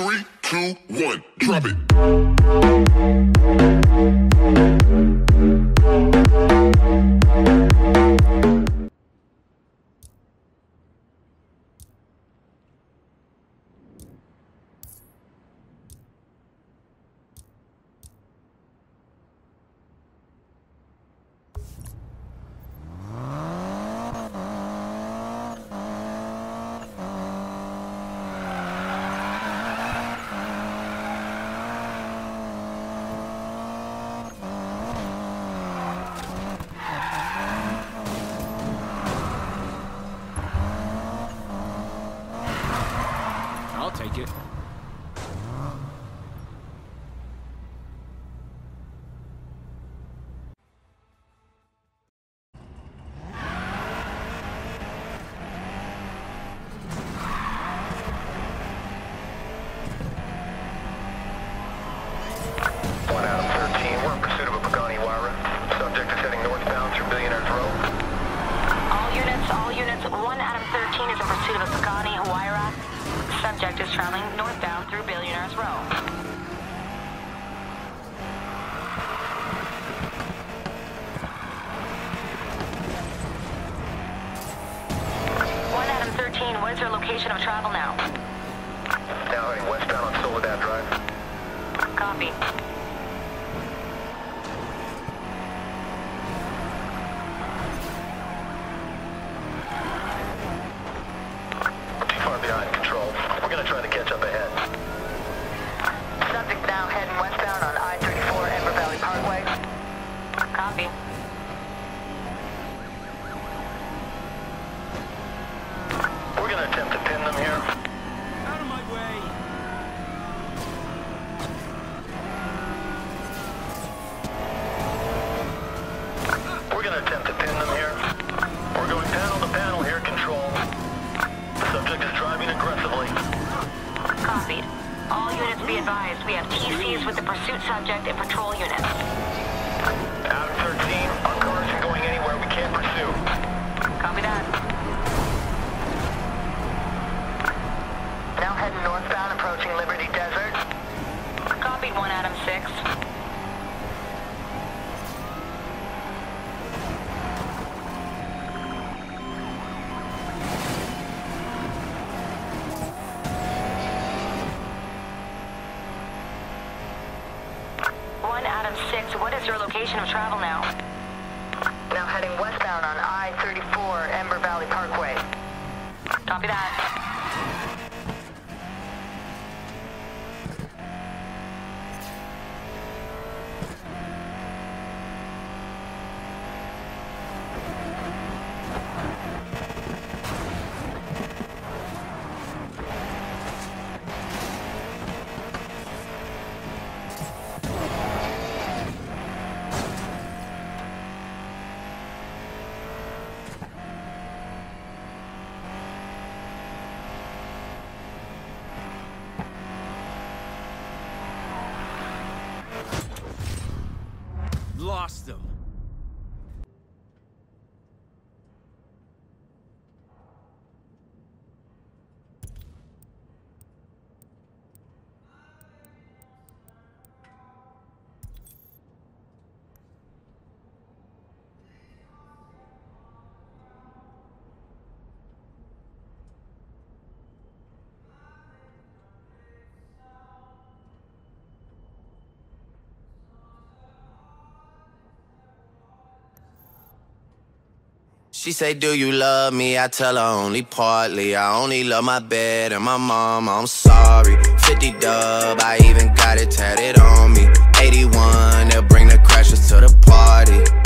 Three, two, one, drop it. I'll take it. Subject is traveling northbound through Billionaires Row. One Adam 13, what is your location of travel now? Now heading westbound on Soledad Drive. Copy. Now heading westbound we have TCs with the pursuit subject and patrol units. Adam 13, our car isn't going anywhere. We can't pursue. Copy that. Now heading northbound, approaching Liberty Desert. Copied, 1 Adam 6. 6, what is your location of travel now? Now heading westbound on I-34 Ember Valley Parkway. Copy that. Lost them. She say, do you love me? I tell her only partly. I only love my bed and my mom, I'm sorry. 50 dub, I even got it tatted on me. 81, they'll bring the crashers to the party.